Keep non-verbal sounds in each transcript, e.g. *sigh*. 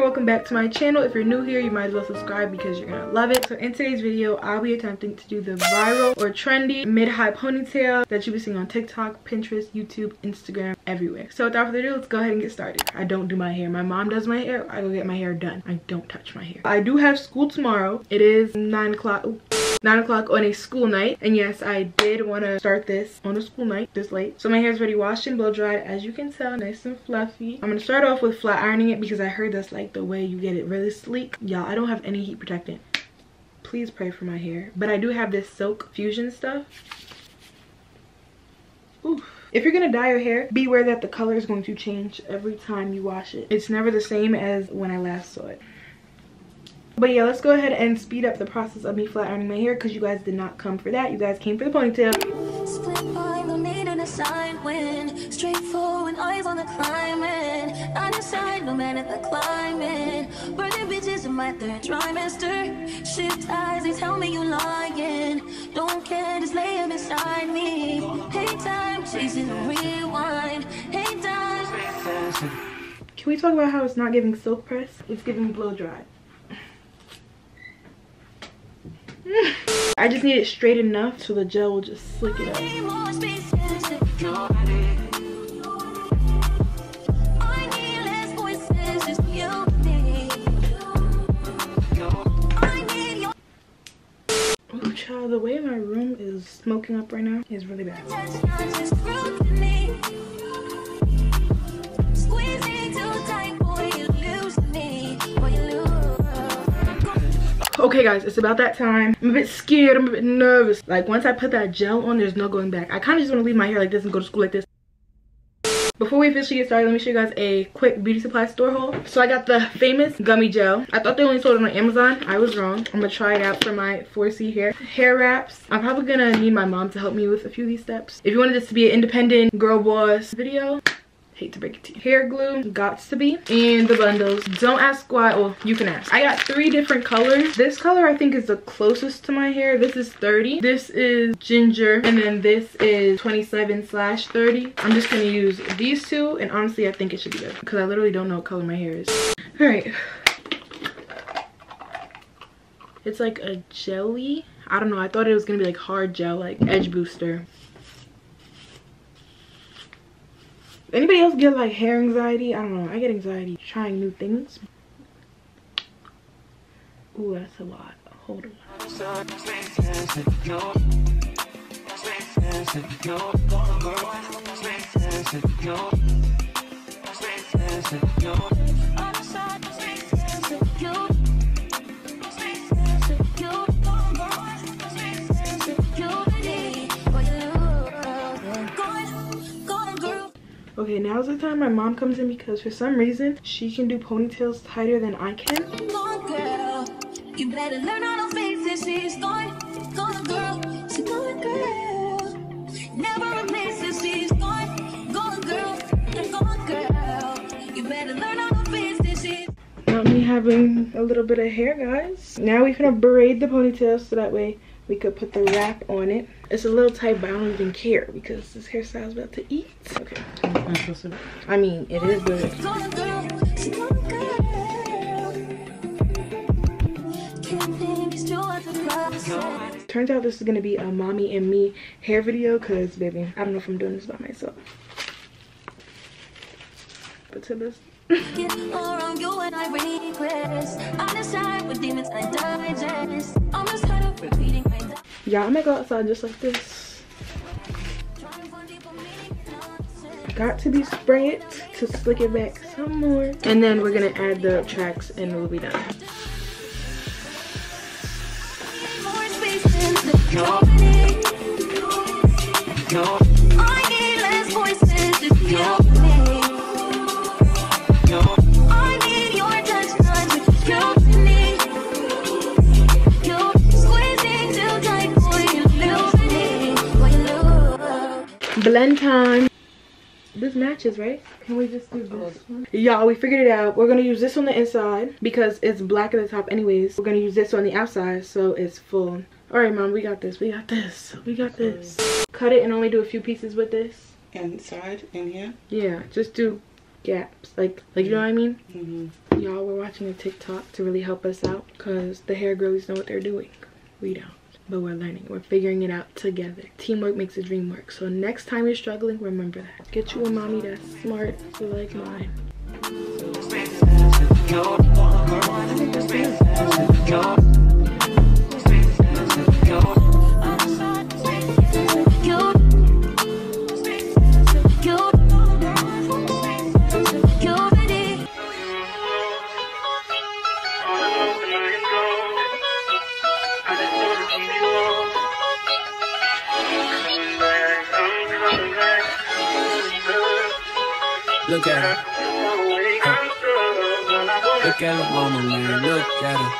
welcome back to my channel. If you're new here you might as well subscribe because you're gonna love it. So in today's video i'll be attempting to do the viral or trendy mid-high ponytail that you'll be seeing on tiktok pinterest youtube instagram everywhere. So without further ado let's go ahead and get started. I don't do my hair. My mom does my hair. I go get my hair done. I don't touch my hair. I do have school tomorrow. It is nine o'clock 9 o'clock on a school night. And yes i did want to start this on a school night this late. So my hair is already washed and blow dried as you can tell nice and fluffy. I'm going to start off with flat ironing it because i heard that's like the way you get it really sleek. Y'all i don't have any heat protectant. Please pray for my hair. But i do have this silk fusion stuff. Oof. If you're gonna dye your hair, beware that the color is going to change every time you wash it. It's never the same as when I last saw it. But yeah, let's go ahead and speed up the process of me flat ironing my hair because you guys did not come for that. You guys came for the ponytail. Split mind, no need an assignment. Straightforward, eyes on the climbing. I decide, no man at the climbing. Burning bitches in my third trimester. Shift eyes, they tell me you lying. Don't care, just lay them beside me. Hey time, chasing the rewind. Hey time. Can we talk about how it's not giving silk press? It's giving blow dry. *laughs* I just need it straight enough so the gel will just slick it up. Oh child, the way my room is smoking up right now is really bad. Okay guys it's about that time. I'm a bit scared i'm a bit nervous. Like once i put that gel on there's no going back. I kind of just want to leave my hair like this and go to school like this. Before we officially get started let me show you guys a quick beauty supply store haul. So i got the famous gummy gel. I thought they only sold it on amazon. I was wrong. I'm gonna try it out for my 4c hair hair wraps. I'm probably gonna need my mom to help me with a few of these steps. If you wanted this to be an independent girl boss video hate to break it to you. Hair glue Got2b. And the bundles. Don't ask why. Well you can ask. I got three different colors. This color i think is the closest to my hair. This is 30 this is ginger. And then this is 27 slash 30 i'm just gonna use these two. And honestly i think it should be good because i literally don't know what color my hair is. All right it's like a jelly. I don't know. I thought it was gonna be like hard gel like edge booster anybody else get like hair anxiety? I don't know. I get anxiety trying new things. Ooh, that's a lot. Hold on Okay, now's the time my mom comes in because for some reason she can do ponytails tighter than I can. Girl, you better learn how to face it. She's gone, gone girl. She's gone girl. Never replaces. She's gone, gone girl. Gone girl. You better learn how to face it. She's Not me having a little bit of hair, guys. Now we're gonna braid the ponytail so that way we could put the wrap on it it's a little tight but i don't even care because this hairstyle is about to eat okay i mean it is good turns out this is gonna be a mommy and me hair video because baby i don't know if i'm doing this by myself but to this around you and I regress. I decide with demons I digest. I'm tired of repeating my Yeah, I'm gonna go outside just like this. Got2b spray it to slick it back some more. And then we're gonna add the tracks and we'll be done. Blend time. This matches right? Can we just do this one? Y'all we figured it out. We're gonna use this on the inside because it's black at the top anyways. We're gonna use this on the outside so it's full. All right mom we got this. We got this. We got this. Cut it and only do a few pieces with this. Inside in here? Yeah just do gaps. Like like you know what i mean? Mm -hmm. Y'all, we're watching a TikTok to really help us out because the hair girlies know what they're doing. We don't but we're learning. We're figuring it out together. Teamwork makes the dream work. So next time you're struggling remember that. Get you a mommy that's smart like mine Look at her. Look at her mama, man. Look at her.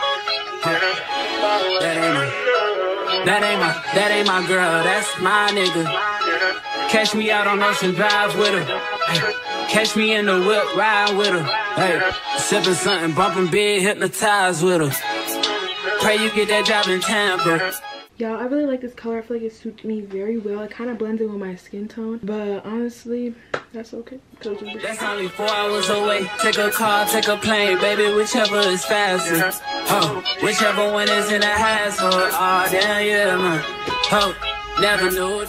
That ain't my, that ain't my, that ain't my girl. That's my nigga. Catch me out on Ocean Drive with her. Catch me in the whip, ride with her. Hey, sipping something, bumping big, hypnotized with her. Pray you get that job in Tampa. Y'all, I really like this color. I feel like it suits me very well. It kind of blends in with my skin tone. But honestly, that's okay. That's only four hours away. Take a car, take a plane, baby, whichever is faster. Oh, whichever one is in the hassle. Oh, damn, yeah, man. Oh, never knew.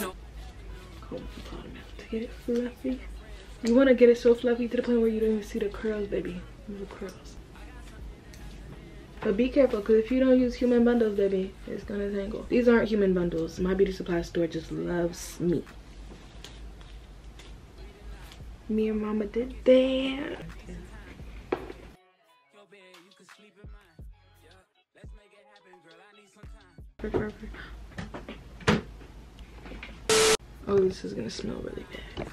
To get it fluffy. You want to get it so fluffy to the point where you don't even see the curls, baby. The curls. But be careful, because if you don't use human bundles, baby, it's to tangle. These aren't human bundles. My beauty supply store just loves me. Me and mama did that. Oh, this is gonna smell really bad.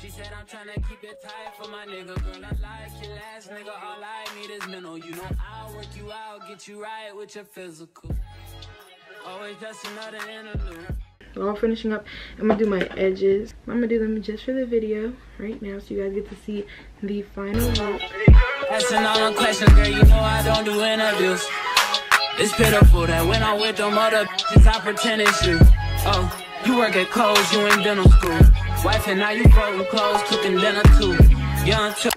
She said I'm trying to keep it tight for my nigga. Girl, I like your last nigga. All I need is mental. You know I'll work you out, get you right with your physical. Always just another interlude. All finishing up, I'm gonna do my edges. I'm gonna do them just for the video right now so you guys get to see the final look. Asking all the questions, girl, you know I don't do interviews. It's pitiful that when I'm with them other bitches, I pretend it's you. Oh. You work at Kohl's, you in dental school. Wife and now you folding clothes, cooking dinner too.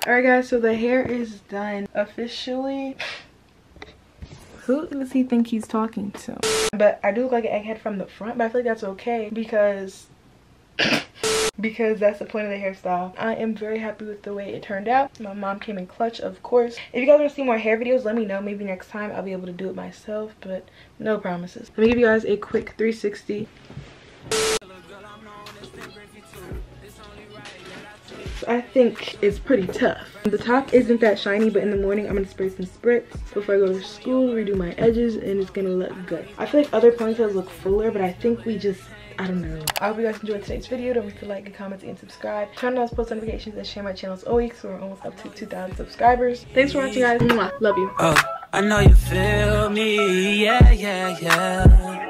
Alright guys, so the hair is done officially. Who does he think he's talking to? But I do look like an egghead from the front, but I feel like that's okay because *coughs* because that's the point of the hairstyle. I am very happy with the way it turned out. My mom came in clutch, of course. If you guys want to see more hair videos, let me know. Maybe next time I'll be able to do it myself, but no promises. Let me give you guys a quick 360. I think it's pretty tough. The top isn't that shiny, but in the morning I'm gonna spray some spritz before I go to school, redo my edges, and it's gonna look good. I feel like other ponytails look fuller, but I think we just I don't know. I hope you guys enjoyed today's video. Don't forget to like, comment, and subscribe. Turn on those post notifications and share my channels all week so we're almost up to 2,000 subscribers. Thanks for watching, guys. Mwah. Love you. Oh, I know you feel me. Yeah, yeah, yeah. Well,